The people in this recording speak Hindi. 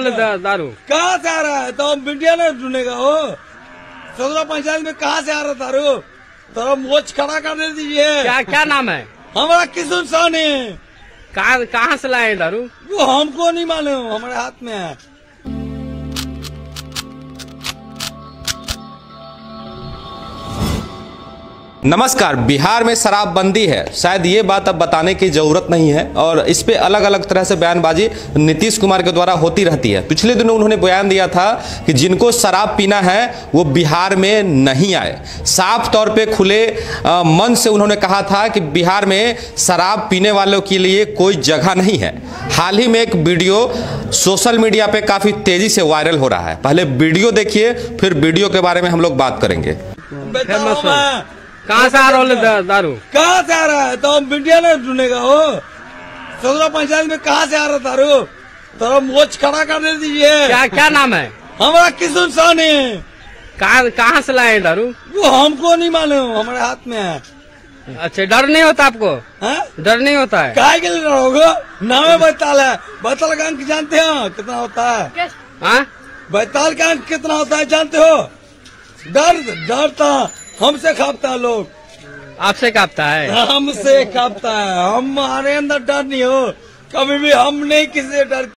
रोले दारू। कहाँ से आ रहा है? तो हम मीडिया ने ढूंढेगा हो। सदरा पंचायत में कहाँ से आ रहा दारू? तो मोच खड़ा कर दे दीजिए। क्या क्या नाम है? हमारा किशुन सोनी कहाँ कहाँ से लाए दारू? वो हमको नहीं मालूम हमारे हाथ में है। नमस्कार बिहार में शराबबंदी है। शायद ये बात अब बताने की ज़रूरत नहीं है और इस पे अलग अलग तरह से बयानबाजी नीतीश कुमार के द्वारा होती रहती है। पिछले दिनों उन्होंने बयान दिया था कि जिनको शराब पीना है वो बिहार में नहीं आए। साफ़ तौर पे खुले अ, मन से उन्होंने कहा था कि बिहार में शराब पीने वालों के लिए कोई जगह नहीं है। हाल ही में एक वीडियो सोशल मीडिया पे काफ़ी तेज़ी से वायरल हो रहा है। पहले वीडियो देखिए फिर वीडियो के बारे में हम लोग बात करेंगे। कहाँ से आ रहा दा- दारू। कहाँ से आ रहा है तो हम मीडिया ने ढूंढेगा हो। सदरा पंचायत में कहाँ से आ रहा दारू। तो मोच खड़ा कर दे दीजिए। क्या क्या नाम है? हमारा किशुन सानी कहाँ कहाँ से लाए दारू? वो हमको नहीं मालूम हमारे हाथ में है। अच्छा डर नहीं होता आपको? हैं? डर नहीं होता है? काय के लिए रहोगे नाम है बैताल है। बैताल का अंक जानते हो? कितना होता है? हाँ? बैताल का अंक कितना होता है जानते हो? डर डरता। हमसे खापता है लोग। आपसे कापता है। हमसे कापता है। हमारे अंदर डर नहीं हो। कभी भी हम नहीं किसी से डर